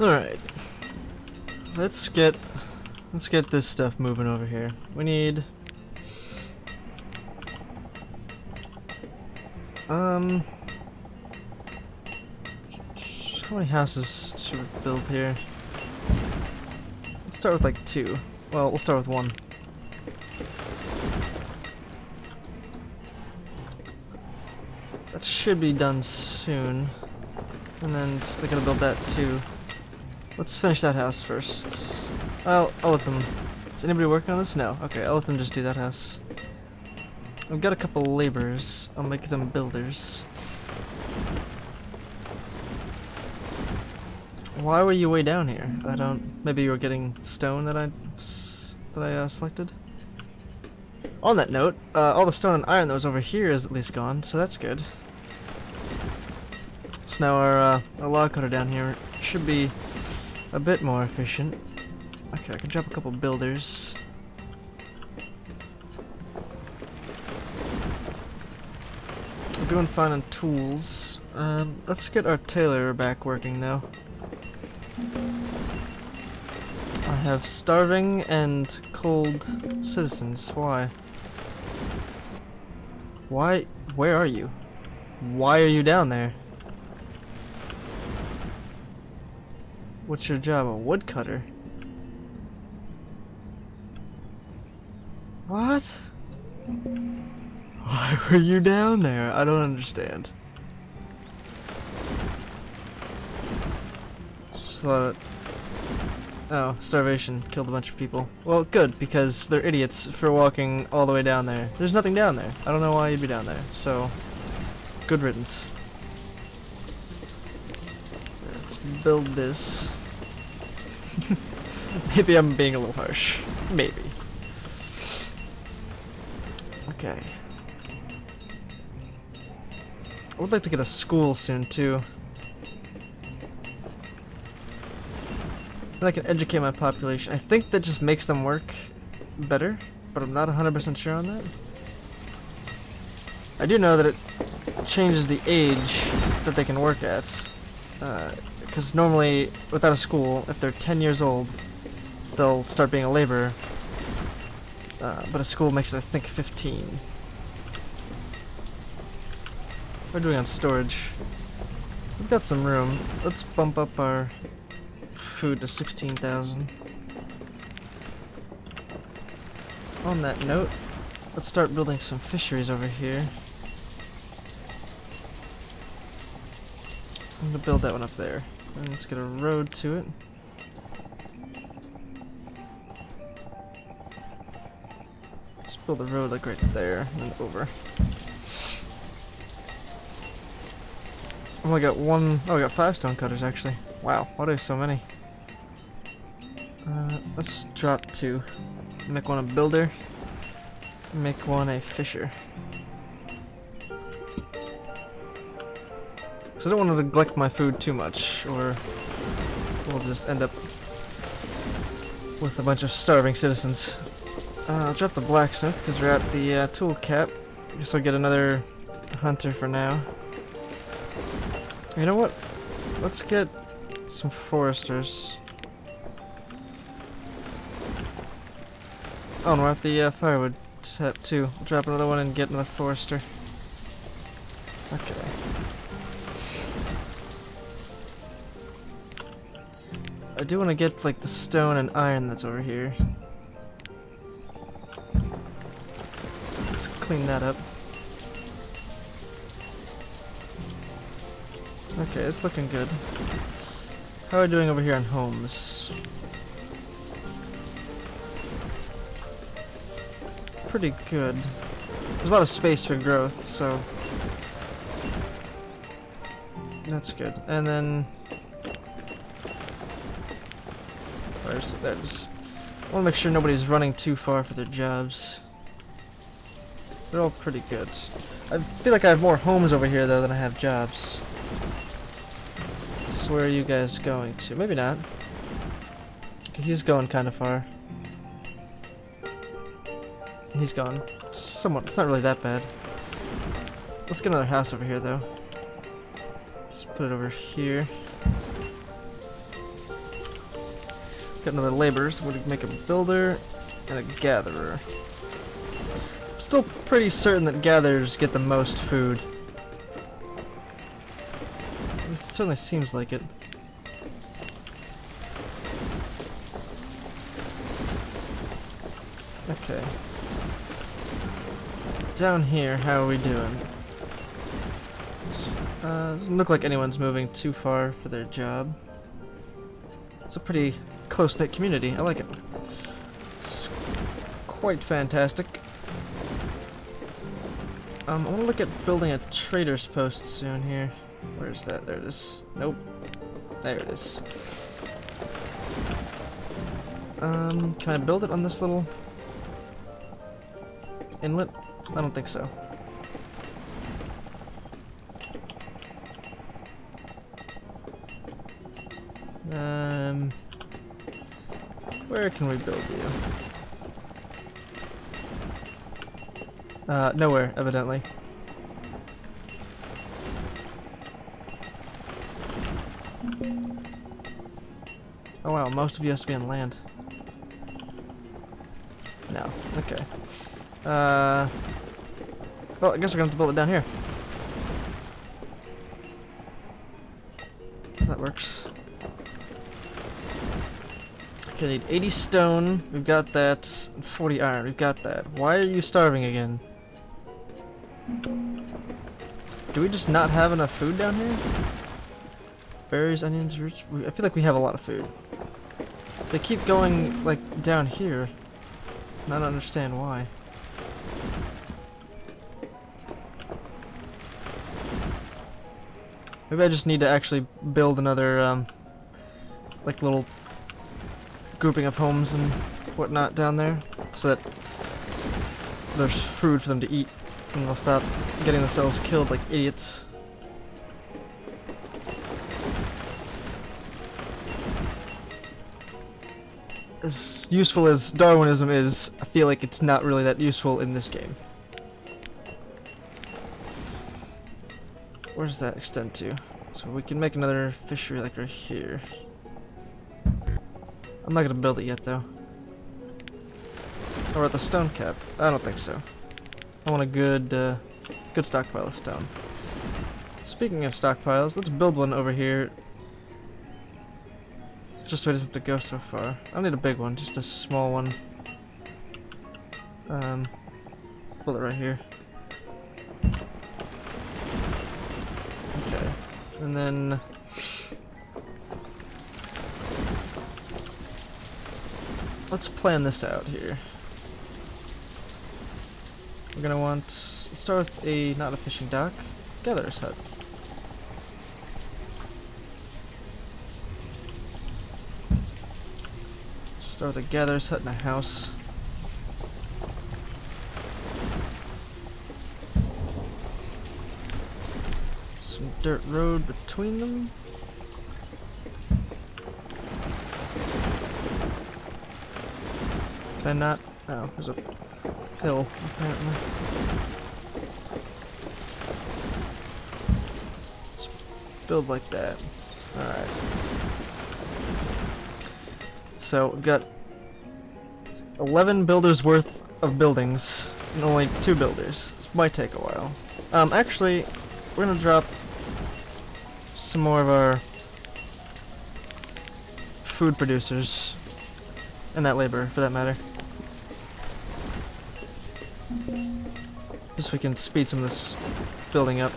Alright. Let's get let's get this stuff moving over here. We need Um how many houses should we build here? Let's start with like two. Well, we'll start with one. That should be done soon. And then just gonna build that too. Let's finish that house first. I'll, I'll let them... Is anybody working on this? No. Okay, I'll let them just do that house. I've got a couple laborers. I'll make them builders. Why were you way down here? I don't... Maybe you were getting stone that I... that I uh, selected? On that note, uh, all the stone and iron that was over here is at least gone, so that's good. So now our, uh, our log cutter down here should be a bit more efficient. Okay, I can drop a couple builders. We're doing fine on tools. Um, let's get our tailor back working now. I have starving and cold citizens. Why? Why? Where are you? Why are you down there? What's your job? A woodcutter? What? Why were you down there? I don't understand. Just thought it... Oh, starvation killed a bunch of people. Well, good, because they're idiots for walking all the way down there. There's nothing down there. I don't know why you'd be down there, so... Good riddance. Let's build this. Maybe I'm being a little harsh. Maybe. Okay. I would like to get a school soon, too. I can educate my population. I think that just makes them work better, but I'm not 100% sure on that. I do know that it changes the age that they can work at. Because uh, normally, without a school, if they're 10 years old, they'll start being a laborer. Uh, but a school makes it, I think, 15. We're doing on storage. We've got some room. Let's bump up our food to 16,000. On that note, let's start building some fisheries over here. I'm gonna build that one up there. And let's get a road to it. A road like right there and over. Oh, I got one. Oh, I got five stone cutters actually. Wow, why do I have so many? Uh, let's drop two. Make one a builder. Make one a fisher. Because I don't want to neglect my food too much, or we'll just end up with a bunch of starving citizens. Uh, I'll drop the blacksmith because we're at the uh, tool cap. I guess I'll get another hunter for now. You know what? Let's get some foresters. Oh, and we're at the uh, firewood cap too. I'll drop another one and get another forester. Okay. I do want to get like the stone and iron that's over here. Clean that up. Okay, it's looking good. How are we doing over here on homes? Pretty good. There's a lot of space for growth, so... That's good. And then Where's. I want to make sure nobody's running too far for their jobs. They're all pretty good. I feel like I have more homes over here though than I have jobs. So where are you guys going to? Maybe not. Okay, he's going kind of far. He's gone. Somewhat. It's not really that bad. Let's get another house over here though. Let's put it over here. Got another laborer, so we're gonna make a builder and a gatherer. Still pretty certain that gatherers get the most food. It certainly seems like it. Okay. Down here, how are we doing? Uh, doesn't look like anyone's moving too far for their job. It's a pretty close-knit community. I like it. It's quite fantastic. Um, I want to look at building a trader's post soon here. Where's that? There it is. Nope. There it is. Um, can I build it on this little inlet? I don't think so. Um, where can we build you? Uh, nowhere, evidently. Oh wow, most of you has to be on land. No, okay. Uh, well, I guess we're gonna have to build it down here. That works. Okay, need 80 stone. We've got that. 40 iron. We've got that. Why are you starving again? Do we just not have enough food down here? Berries, onions, roots. I feel like we have a lot of food. They keep going, like, down here. And I don't understand why. Maybe I just need to actually build another, um, like little grouping of homes and whatnot down there so that there's food for them to eat and they'll stop getting themselves killed like idiots. As useful as Darwinism is, I feel like it's not really that useful in this game. Where does that extend to? So we can make another fishery like right here. I'm not gonna build it yet though. Or the stone cap. I don't think so. I want a good, uh, good stockpile of stone. Speaking of stockpiles, let's build one over here. Just so it doesn't have to go so far. I don't need a big one, just a small one. Um, build it right here. Okay, and then let's plan this out here. We're gonna want, let's start with a, not a fishing dock, gatherer's hut. Start with a gatherer's hut and a house. Some dirt road between them. Can I not? Oh, there's a hill, apparently. Let's build like that. Alright. So, we've got 11 builders worth of buildings, and only two builders. This might take a while. Um, actually, we're gonna drop some more of our food producers, and that labor, for that matter. So we can speed some of this building up.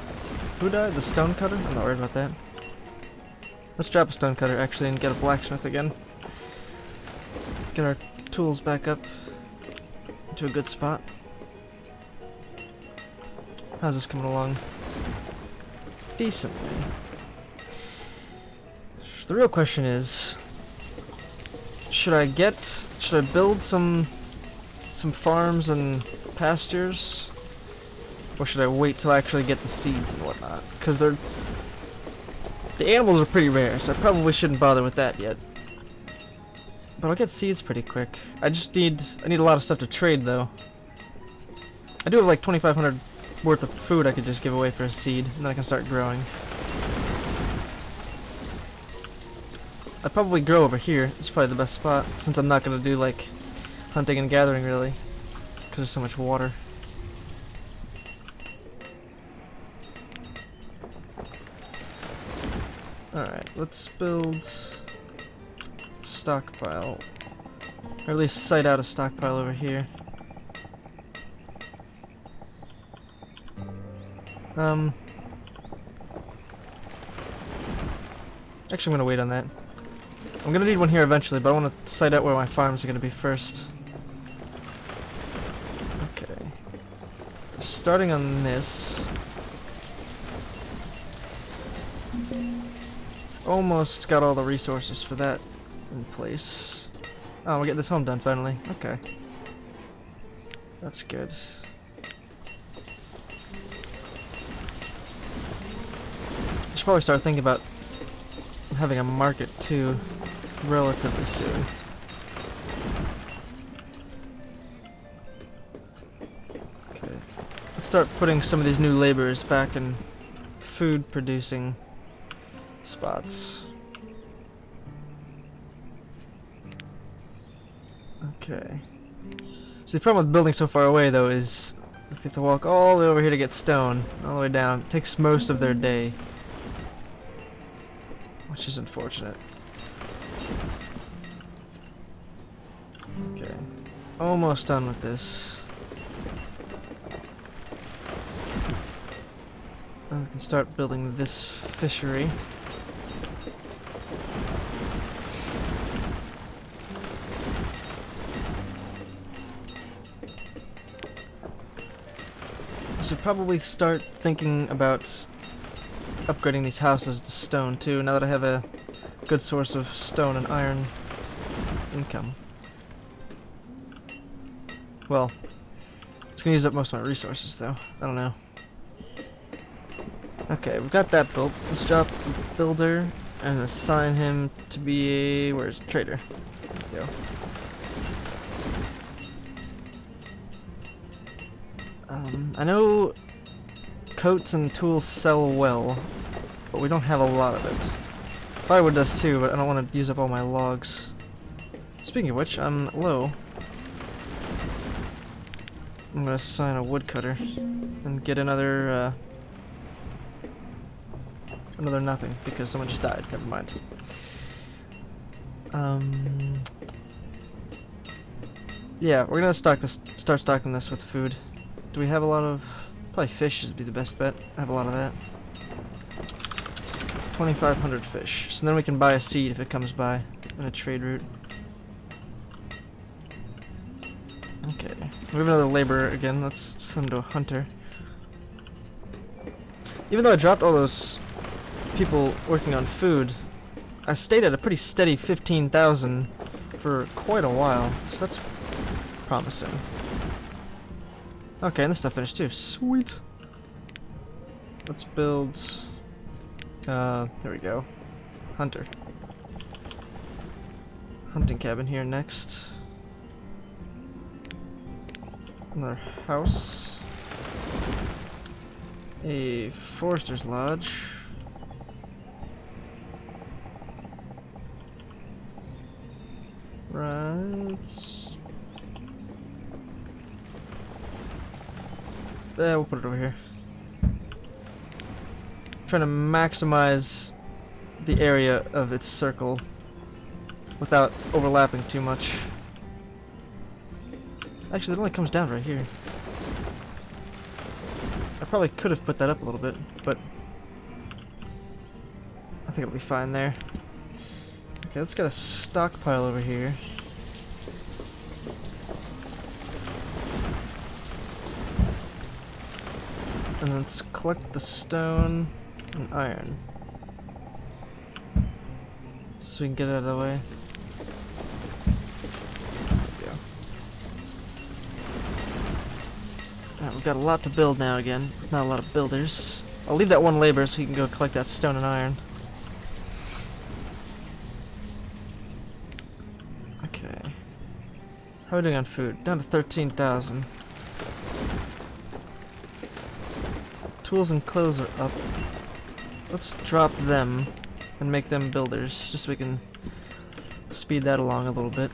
Who died? The stone cutter? I'm not worried about that. Let's drop a stone cutter actually and get a blacksmith again. Get our tools back up to a good spot. How's this coming along? Decently. The real question is, should I get, should I build some, some farms and pastures? Or should I wait till I actually get the seeds and whatnot? Because they're... The animals are pretty rare, so I probably shouldn't bother with that yet. But I'll get seeds pretty quick. I just need... I need a lot of stuff to trade, though. I do have like 2,500 worth of food I could just give away for a seed, and then I can start growing. I'd probably grow over here. It's probably the best spot, since I'm not going to do, like, hunting and gathering, really. Because there's so much water. Alright, let's build stockpile. Or at least site out a stockpile over here. Um, actually, I'm gonna wait on that. I'm gonna need one here eventually, but I want to site out where my farms are gonna be first. Okay. Starting on this. Almost got all the resources for that in place. Oh, we'll get this home done finally. Okay. That's good. I should probably start thinking about having a market too relatively soon. Okay. Let's start putting some of these new laborers back in food producing spots. Okay. So the problem with building so far away though is they have to walk all the way over here to get stone, all the way down. It takes most of their day. Which is unfortunate. Okay. Almost done with this. We can start building this fishery. Should probably start thinking about upgrading these houses to stone too, now that I have a good source of stone and iron income. Well, it's gonna use up most of my resources though. I don't know. Okay, we've got that built. Let's drop builder and assign him to be a where's trader. There we go. Um, I know coats and tools sell well, but we don't have a lot of it. Firewood does too, but I don't want to use up all my logs. Speaking of which, I'm low. I'm gonna sign a woodcutter and get another, uh, another nothing because someone just died. Never mind. Um, yeah, we're gonna stock this, start stocking this with food. Do we have a lot of... Probably fish would be the best bet. I have a lot of that. 2,500 fish. So then we can buy a seed if it comes by in a trade route. Okay. We have another laborer again. Let's send him to a hunter. Even though I dropped all those people working on food, I stayed at a pretty steady 15,000 for quite a while. So that's promising. Okay, and this stuff finished too. Sweet. Let's build. Uh, there we go. Hunter. Hunting cabin here next. Another house. A forester's lodge. Right. Yeah, we'll put it over here. Trying to maximize the area of its circle without overlapping too much. Actually, it only comes down right here. I probably could have put that up a little bit, but I think it'll be fine there. Okay, let's get a stockpile over here. And let's collect the stone and iron. So we can get it out of the way. We've got a lot to build now again. Not a lot of builders. I'll leave that one labor so he can go collect that stone and iron. Okay. How are we doing on food? Down to 13,000. Tools and clothes are up. Let's drop them and make them builders, just so we can Speed that along a little bit.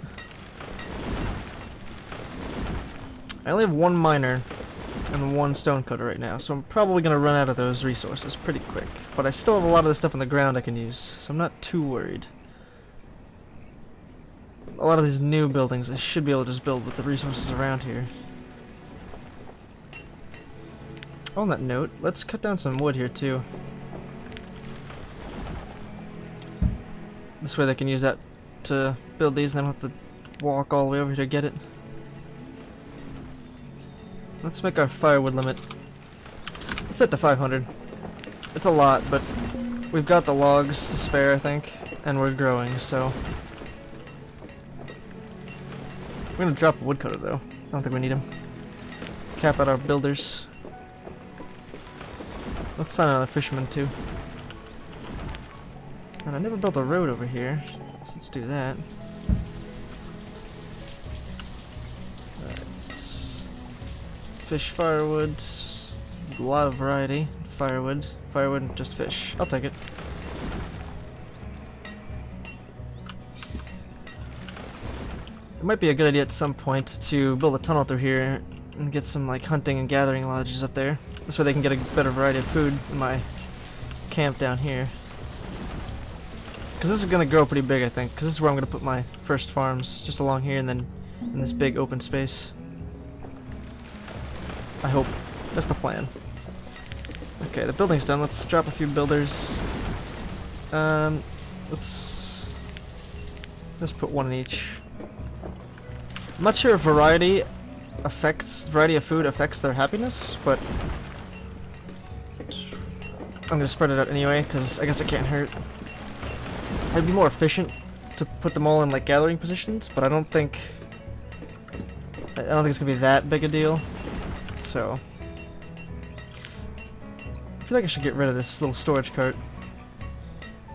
I only have one miner and one stonecutter right now, so I'm probably going to run out of those resources pretty quick. But I still have a lot of the stuff on the ground I can use, so I'm not too worried. A lot of these new buildings I should be able to just build with the resources around here. On that note, let's cut down some wood here too. This way they can use that to build these and then have to walk all the way over here to get it. Let's make our firewood limit set to 500. It's a lot, but we've got the logs to spare, I think, and we're growing, so... We're gonna drop a woodcutter, though. I don't think we need him. Cap out our builders. Let's sign another fisherman, too. And I never built a road over here, so let's do that. Fish firewood, a lot of variety. Firewood, firewood, just fish. I'll take it. It might be a good idea at some point to build a tunnel through here and get some like hunting and gathering lodges up there. This way they can get a better variety of food in my camp down here. Because this is going to grow pretty big, I think. Because this is where I'm going to put my first farms, just along here and then in this big open space. I hope. That's the plan. Okay, the building's done. Let's drop a few builders. Um, let's... Let's put one in each. I'm not sure if variety affects... Variety of food affects their happiness, but... I'm gonna spread it out anyway, because I guess it can't hurt. It'd be more efficient to put them all in like gathering positions, but I don't think I don't think it's gonna be that big a deal. So I feel like I should get rid of this little storage cart.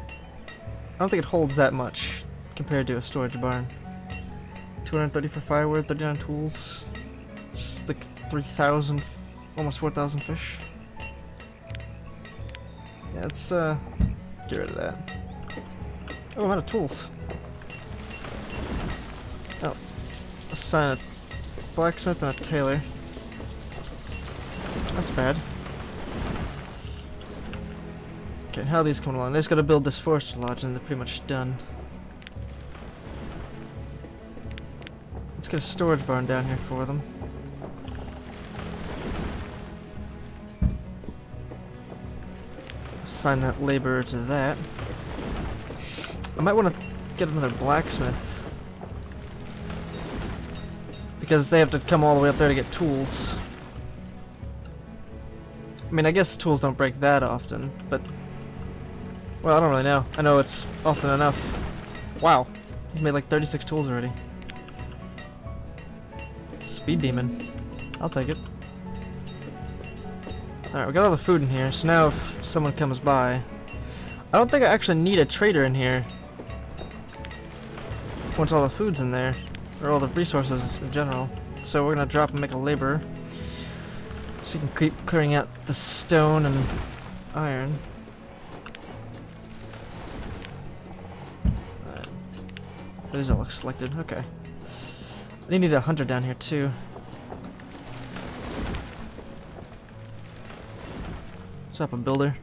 I don't think it holds that much compared to a storage barn. 230 for firewood, 39 tools, just like 3,000, almost 4,000 fish. Let's uh, get rid of that. Oh, I'm out of tools. Oh. Assign a blacksmith and a tailor. That's bad. Okay, how are these coming along? They just gotta build this forest lodge and they're pretty much done. Let's get a storage barn down here for them. Assign that laborer to that. I might want to get another blacksmith. Because they have to come all the way up there to get tools. I mean, I guess tools don't break that often, but... Well, I don't really know. I know it's often enough. Wow. He's made like 36 tools already. Speed Demon. I'll take it. Alright, we got all the food in here, so now if someone comes by... I don't think I actually need a trader in here once all the food's in there, or all the resources in general. So we're gonna drop and make a laborer, so we can keep clearing out the stone and iron. Alright. These all look selected, okay. I need a hunter down here too. Drop a builder.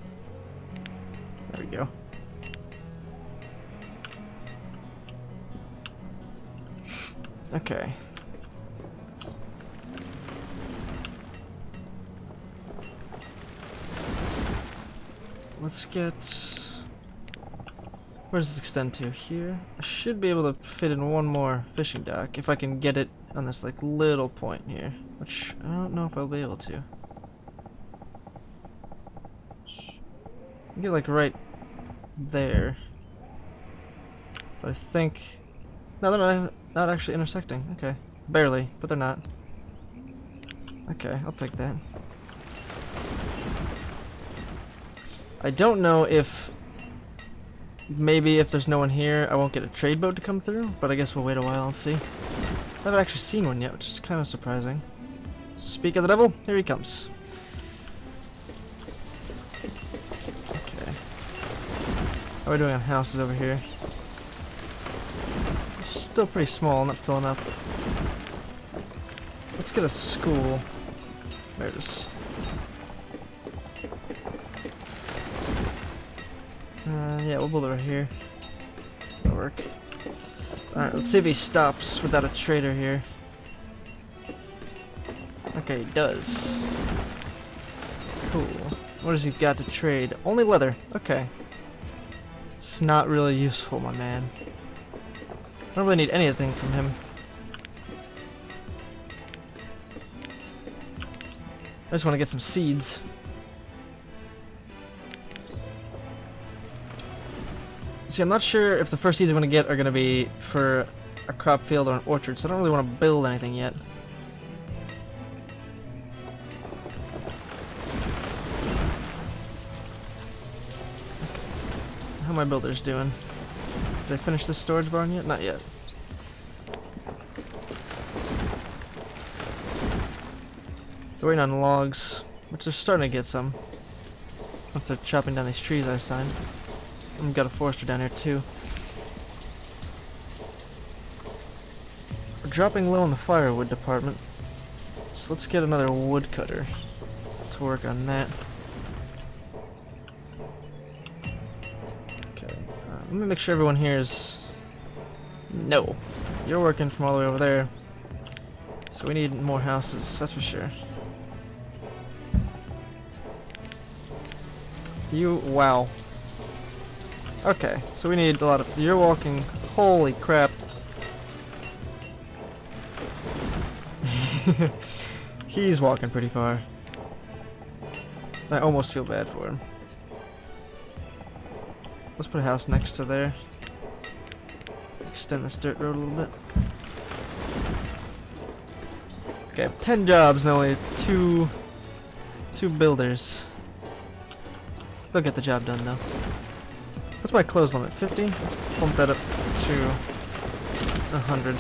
There we go. Okay. Let's get... Where does this extend to? Here? I should be able to fit in one more fishing dock if I can get it on this like little point here. Which I don't know if I'll be able to. Get like right there. But I think... No, they're not not actually intersecting. Okay. Barely, but they're not. Okay, I'll take that. I don't know if... Maybe if there's no one here, I won't get a trade boat to come through, but I guess we'll wait a while and see. I haven't actually seen one yet, which is kind of surprising. Speak of the devil, here he comes. Are we doing on houses over here? still pretty small, not filling up. Let's get a school. There it is. Uh, yeah, we'll build it right here. That'll work. Alright, let's see if he stops without a trader here. Okay, he does. Cool. What does he got to trade? Only leather. Okay. It's not really useful, my man. I don't really need anything from him. I just want to get some seeds. See, I'm not sure if the first seeds I'm going to get are going to be for a crop field or an orchard, so I don't really want to build anything yet. How my builders doing? Did I finish the storage barn yet? Not yet. They're waiting on logs, which they're starting to get some. After chopping down these trees I assigned. And got a forester down here too. We're dropping low in the firewood department. So let's get another woodcutter to work on that. Let me make sure everyone here is... No. You're working from all the way over there. So we need more houses, that's for sure. You... wow. Okay, so we need a lot of... You're walking... Holy crap. He's walking pretty far. I almost feel bad for him. Let's put a house next to there. Extend this dirt road a little bit. Okay, 10 jobs and only two two builders. They'll get the job done though. What's my clothes limit? 50? Let's bump that up to 100.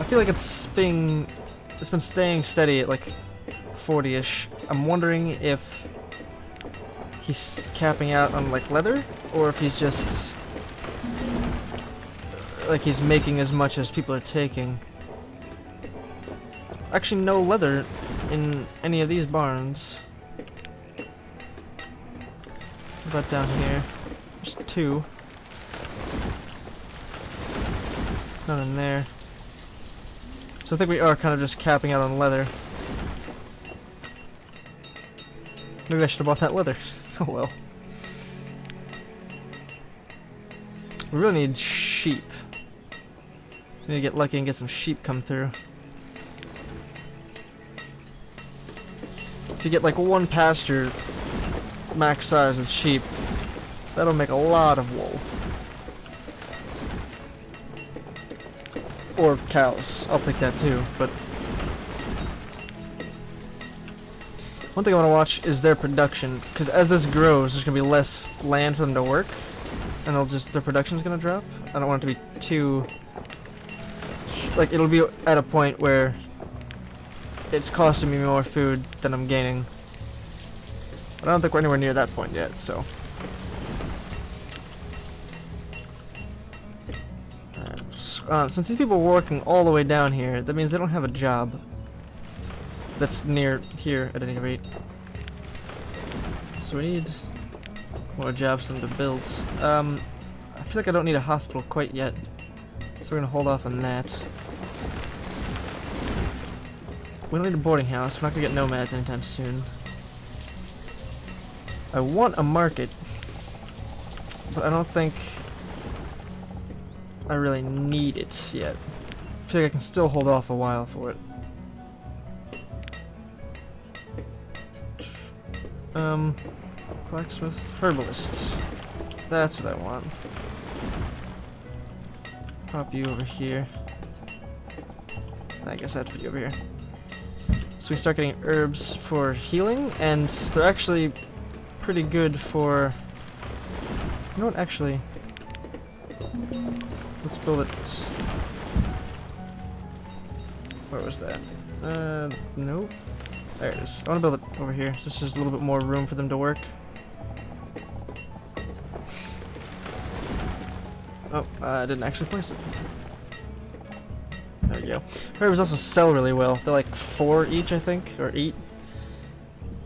I feel like it's being it's been staying steady at like 40ish. I'm wondering if he's capping out on like leather, or if he's just like he's making as much as people are taking. There's actually no leather in any of these barns. About down here? There's two. None in there. So I think we are kind of just capping out on leather. Maybe I should have bought that leather. Oh well. We really need sheep. We need to get lucky and get some sheep come through. If you get like one pasture max size with sheep, that'll make a lot of wool. Or cows. I'll take that too, but One thing I want to watch is their production, because as this grows, there's going to be less land for them to work, and they'll just their production's going to drop. I don't want it to be too... Like, it'll be at a point where it's costing me more food than I'm gaining. But I don't think we're anywhere near that point yet, so... Uh, since these people are working all the way down here, that means they don't have a job that's near here at any rate. So we need more jobs them to build. Um, I feel like I don't need a hospital quite yet, so we're gonna hold off on that. We don't need a boarding house. We're not gonna get nomads anytime soon. I want a market, but I don't think I really need it yet. I feel like I can still hold off a while for it. Um, blacksmith, herbalist. That's what I want. Pop you over here. I guess I have to put you over here. So we start getting herbs for healing, and they're actually pretty good for... You know what, actually... Let's build it... Where was that? Uh, nope. There it is. I want to build it over here. So there's a little bit more room for them to work. Oh, I didn't actually place it. There we go. Herbs also sell really well. They're like four each, I think, or eight,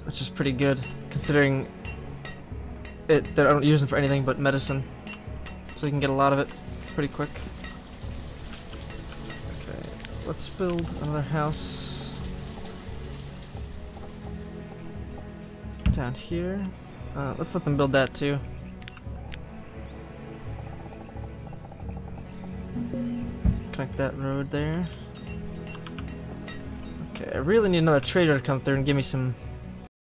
which is pretty good considering it. I don't use them for anything but medicine, so you can get a lot of it pretty quick. Okay, let's build another house here. Uh, let's let them build that too. Connect that road there. Okay, I really need another trader to come through and give me some